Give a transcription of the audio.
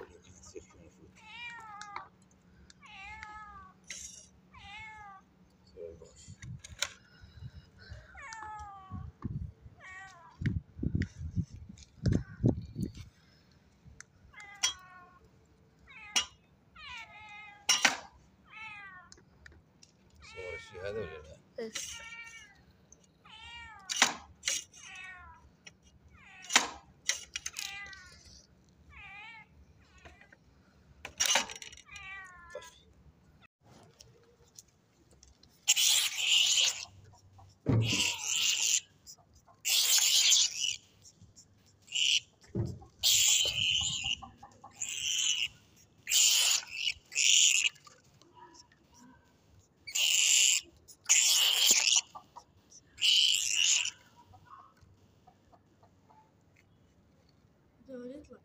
put it So she had a little. Yes. tuvalet var.